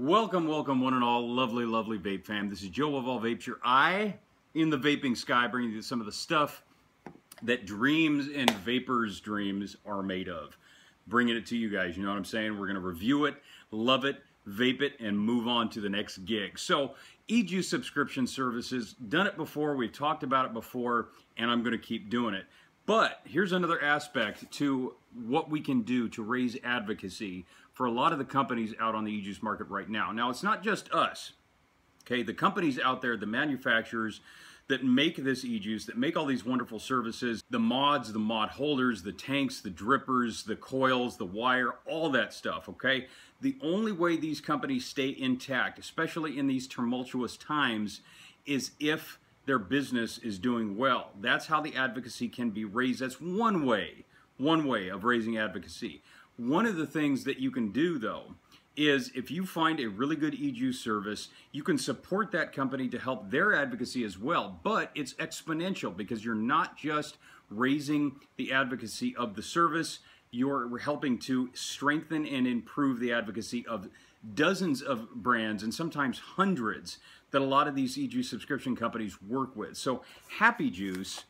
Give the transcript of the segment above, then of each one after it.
Welcome, welcome, one and all, lovely, lovely vape fam. This is Joe of All Vapes, your eye in the vaping sky, bringing you some of the stuff that dreams and vapors' dreams are made of. Bringing it to you guys, you know what I'm saying? We're going to review it, love it, vape it, and move on to the next gig. So, eJuice subscription services, done it before, we've talked about it before, and I'm going to keep doing it. But here's another aspect to what we can do to raise advocacy for a lot of the companies out on the e-juice market right now. Now, it's not just us. Okay, the companies out there, the manufacturers that make this e-juice, that make all these wonderful services, the mods, the mod holders, the tanks, the drippers, the coils, the wire, all that stuff, okay? The only way these companies stay intact, especially in these tumultuous times, is if their business is doing well. That's how the advocacy can be raised. That's one way, one way of raising advocacy. One of the things that you can do though is if you find a really good e-juice service, you can support that company to help their advocacy as well. But it's exponential because you're not just raising the advocacy of the service, you're helping to strengthen and improve the advocacy of dozens of brands and sometimes hundreds that a lot of these e-juice subscription companies work with. So Happ-E-Juice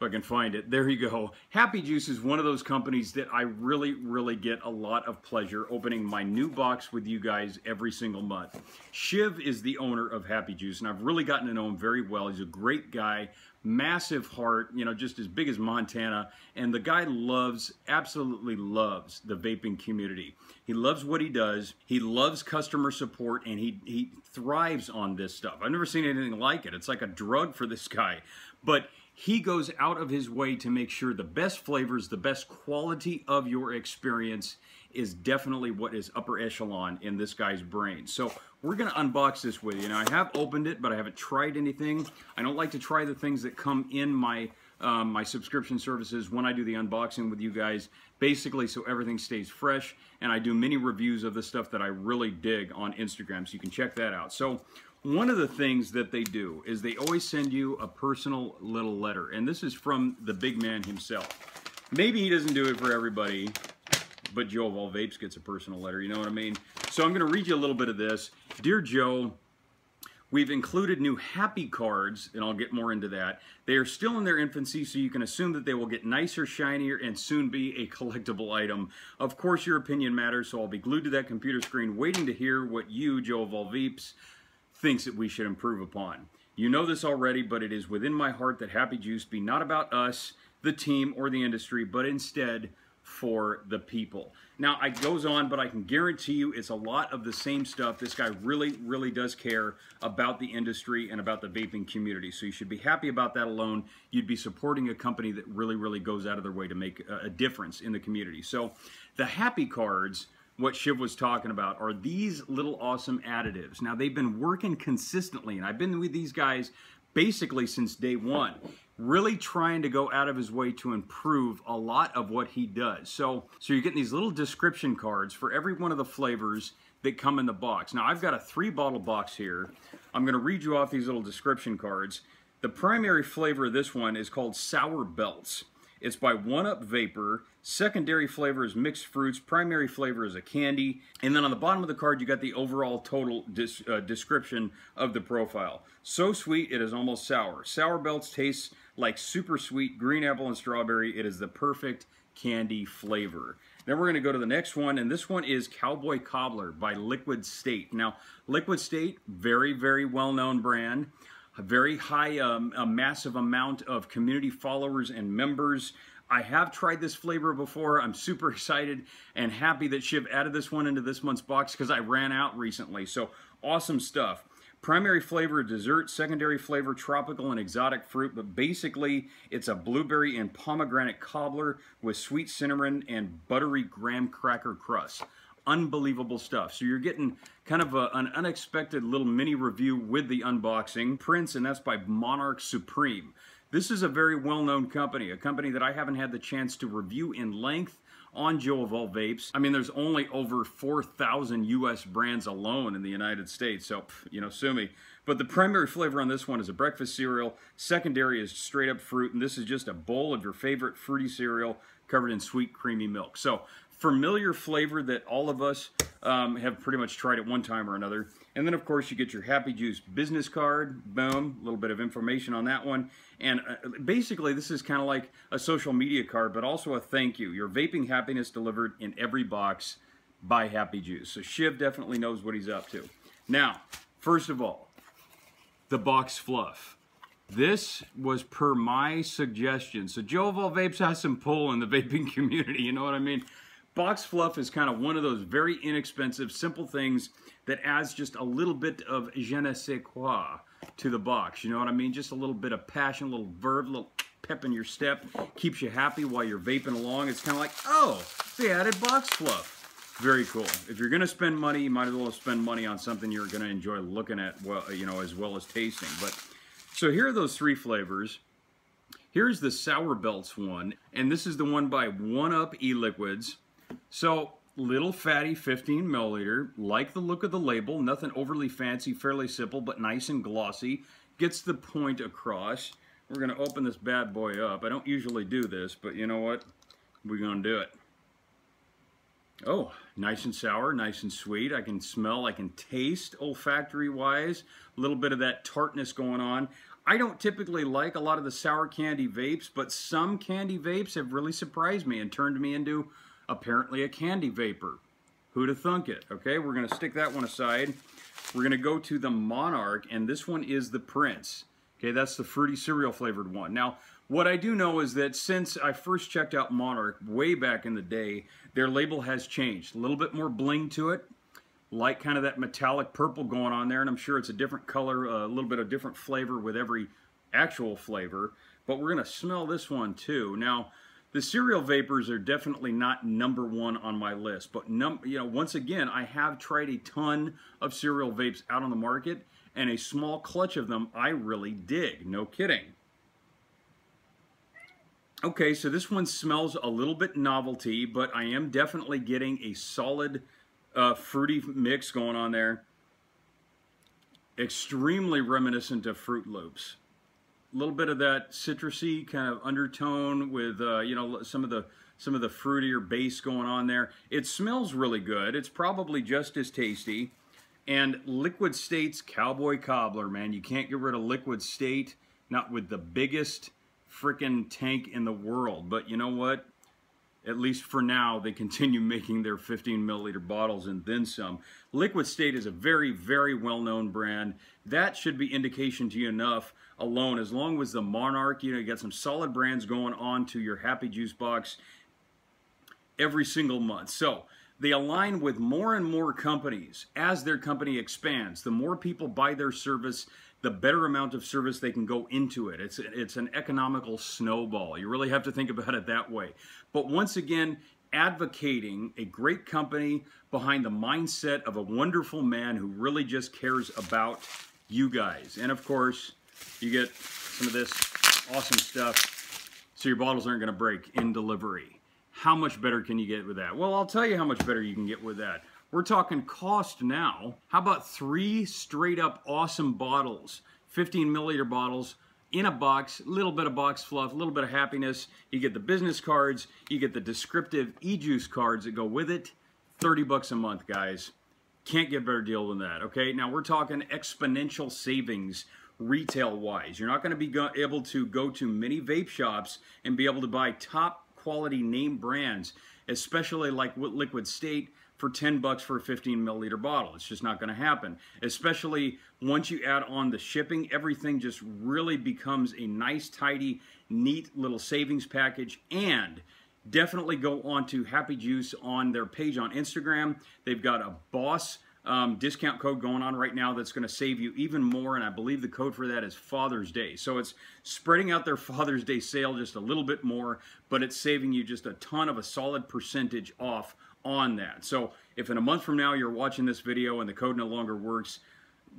if I can find it. There you go. Happ-E-Juice is one of those companies that I really, really get a lot of pleasure opening my new box with you guys every single month. Shiv is the owner of Happ-E-Juice, and I've really gotten to know him very well. He's a great guy, massive heart, you know, just as big as Montana, and the guy loves, absolutely loves the vaping community. He loves what he does. He loves customer support, and he, he thrives on this stuff. I've never seen anything like it. It's like a drug for this guy. But he goes out of his way to make sure the best flavors, the best quality of your experience is definitely what is upper echelon in this guy's brain. So we're to unbox this with you. Now, I have opened it, but I haven't tried anything. I don't like to try the things that come in my um, my subscription services when I do the unboxing with you guys, basically so everything stays fresh. And I do many reviews of the stuff that I really dig on Instagram, so you can check that out. So one of the things that they do is they always send you a personal little letter. And this is from the big man himself. Maybe he doesn't do it for everybody, but Joe of all vapes gets a personal letter, you know what I mean? So I'm going to read you a little bit of this. Dear Joe, We've included new happy cards, and I'll get more into that. They are still in their infancy, so you can assume that they will get nicer, shinier, and soon be a collectible item. Of course, your opinion matters, so I'll be glued to that computer screen waiting to hear what you, Joe vapes, thinks that we should improve upon. You know this already, but it is within my heart that Happ-E-Juice be not about us, the team, or the industry, but instead for the people. Now, it goes on, but I can guarantee you it's a lot of the same stuff. This guy really, really does care about the industry and about the vaping community. So you should be happy about that alone. You'd be supporting a company that really, really goes out of their way to make a difference in the community. So the happy cards what Shiv was talking about are these little awesome additives. Now they've been working consistently and I've been with these guys basically since day one, really trying to go out of his way to improve a lot of what he does. So, so you're getting these little description cards for every one of the flavors that come in the box. Now I've got a three bottle box here. I'm gonna read you off these little description cards. The primary flavor of this one is called Sour Belts. It's by One Up Vapor. Secondary flavor is mixed fruits. Primary flavor is a candy. And then on the bottom of the card, you got the overall total uh, description of the profile. So sweet, it is almost sour. Sour Belts tastes like super sweet green apple and strawberry. It is the perfect candy flavor. Then we're going to go to the next one, and this one is Cowboy Cobbler by Liquid State. Now, Liquid State, very, very well-known brand a very high, um, a massive amount of community followers and members. I have tried this flavor before. I'm super excited and happy that Shiv added this one into this month's box because I ran out recently. So awesome stuff. Primary flavor dessert, secondary flavor tropical and exotic fruit, but basically it's a blueberry and pomegranate cobbler with sweet cinnamon and buttery graham cracker crust unbelievable stuff. So you're getting kind of a, an unexpected little mini review with the unboxing. Prince, and that's by Monarch Supreme. This is a very well-known company, a company that I haven't had the chance to review in length on Joe of All Vapes. I mean, there's only over 4,000 U.S. brands alone in the United States, so, you know, sue me. But the primary flavor on this one is a breakfast cereal. Secondary is straight up fruit, and this is just a bowl of your favorite fruity cereal covered in sweet, creamy milk. So familiar flavor that all of us um, have pretty much tried at one time or another. And then, of course, you get your Happ-E-Juice business card. Boom, a little bit of information on that one. And uh, basically, this is kind of like a social media card, but also a thank you. Your vaping happiness delivered in every box by Happ-E-Juice. So Shiv definitely knows what he's up to. Now, first of all, the box fluff. This was per my suggestion. So Joe of all vapes has some pull in the vaping community, you know what I mean? Box fluff is kind of one of those very inexpensive, simple things that adds just a little bit of je ne sais quoi to the box. You know what I mean? Just a little bit of passion, a little verve, a little pep in your step. Keeps you happy while you're vaping along. It's kind of like, oh, they added box fluff. Very cool. If you're going to spend money, you might as well spend money on something you're going to enjoy looking at, well, you know, as well as tasting. But so here are those three flavors. Here's the Sour Belts one, and this is the one by One Up E-Liquids. So little fatty 15 milliliter, like the look of the label, nothing overly fancy, fairly simple, but nice and glossy. Gets the point across. We're going to open this bad boy up. I don't usually do this, but you know what? We're going to do it. Oh, nice and sour, nice and sweet. I can smell, I can taste olfactory-wise. A little bit of that tartness going on. I don't typically like a lot of the sour candy vapes, but some candy vapes have really surprised me and turned me into apparently a candy vapor. Who'd have thunk it? Okay, we're going to stick that one aside. We're going to go to the Monarch, and this one is the Prince. Okay, that's the fruity cereal flavored one. Now, what I do know is that since I first checked out Monarch way back in the day, their label has changed. A little bit more bling to it, like kind of that metallic purple going on there, and I'm sure it's a different color, a little bit of different flavor with every actual flavor. But we're going to smell this one too. Now, the cereal vapors are definitely not number one on my list, but num you know once again I have tried a ton of cereal vapes out on the market, and a small clutch of them I really dig. No kidding. Okay, so this one smells a little bit novelty, but I am definitely getting a solid uh, fruity mix going on there. Extremely reminiscent of Froot Loops. A little bit of that citrusy kind of undertone with, uh, you know, some of the some of the fruitier base going on there. It smells really good. It's probably just as tasty. And Liquid State's Cowboy Cobbler, man. You can't get rid of Liquid State, not with the biggest freaking tank in the world. But you know what? At least for now, they continue making their 15 milliliter bottles and then some. Liquid State is a very, very well-known brand. That should be indication to you enough alone. As long as the Monarch, you know, you got some solid brands going on to your Happ-E-Juice box every single month. So they align with more and more companies as their company expands. The more people buy their service, the better amount of service they can go into it. It's, it's an economical snowball. You really have to think about it that way. But once again, advocating a great company behind the mindset of a wonderful man who really just cares about you guys. And of course, you get some of this awesome stuff so your bottles aren't going to break in delivery. How much better can you get with that? Well, I'll tell you how much better you can get with that. We're talking cost now. How about three straight up awesome bottles, 15 milliliter bottles in a box, little bit of box fluff, a little bit of happiness. You get the business cards, you get the descriptive e-juice cards that go with it. 30 bucks a month, guys. Can't get a better deal than that, okay? Now we're talking exponential savings retail-wise. You're not going to be able to go to many vape shops and be able to buy top quality name brands, especially like what Liquid State, for 10 bucks for a 15 milliliter bottle. It's just not going to happen. Especially once you add on the shipping, everything just really becomes a nice, tidy, neat little savings package. And definitely go on to Happ-E-Juice on their page on Instagram. They've got a boss um, discount code going on right now that's going to save you even more, and I believe the code for that is Father's Day. So it's spreading out their Father's Day sale just a little bit more, but it's saving you just a ton of a solid percentage off on that. So if in a month from now you're watching this video and the code no longer works,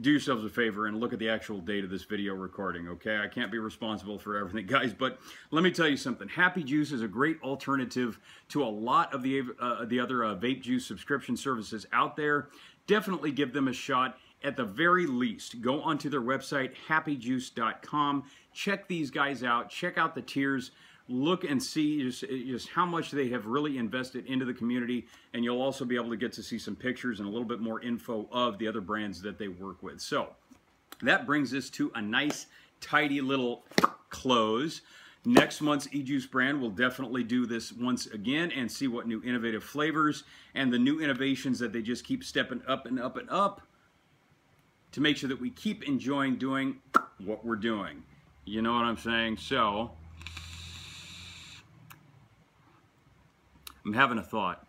do yourselves a favor and look at the actual date of this video recording, okay? I can't be responsible for everything, guys, but let me tell you something. Happ-E-Juice is a great alternative to a lot of the, uh, the other uh, vape juice subscription services out there. Definitely give them a shot. At the very least, go onto their website, happyjuice.com. Check these guys out. Check out the tiers look and see just, just how much they have really invested into the community. And you'll also be able to get to see some pictures and a little bit more info of the other brands that they work with. So that brings us to a nice, tidy little close. Next month's e-juice brand will definitely do this once again and see what new innovative flavors and the new innovations that they just keep stepping up and up and up to make sure that we keep enjoying doing what we're doing. You know what I'm saying? So, I'm having a thought.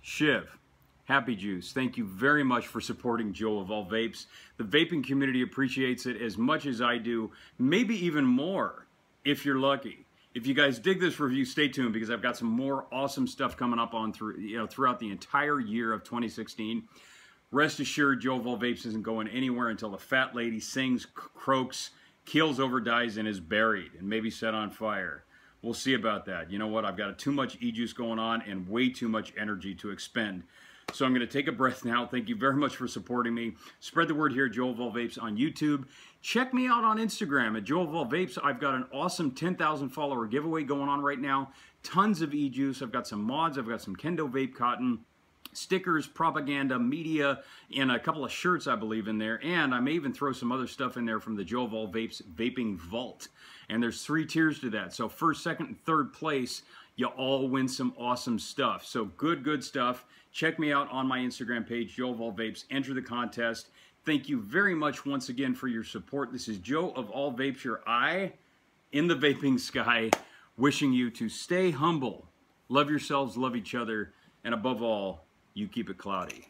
Shiv, Happ-E-Juice, thank you very much for supporting Joe of All Vapes. The vaping community appreciates it as much as I do, maybe even more if you're lucky. If you guys dig this review, stay tuned because I've got some more awesome stuff coming up on through you know throughout the entire year of 2016. Rest assured, Joe of All Vapes isn't going anywhere until the fat lady sings, croaks, keels over, dies, and is buried, and maybe set on fire. We'll see about that. You know what? I've got too much e-juice going on and way too much energy to expend. So I'm going to take a breath now. Thank you very much for supporting me. Spread the word here, Joe of All Vapes on YouTube. Check me out on Instagram at Joe of All Vapes. I've got an awesome 10,000 follower giveaway going on right now. Tons of e-juice. I've got some mods. I've got some Kendo Vape Cotton stickers, propaganda, media, and a couple of shirts, I believe, in there. And I may even throw some other stuff in there from the Joe All Vapes Vaping Vault. And there's three tiers to that. So first, second, and third place, you all win some awesome stuff. So good, good stuff. Check me out on my Instagram page, Joe All Vapes. Enter the contest. Thank you very much once again for your support. This is Joe of All Vapes, your eye in the vaping sky, wishing you to stay humble, love yourselves, love each other, and above all, you keep it cloudy.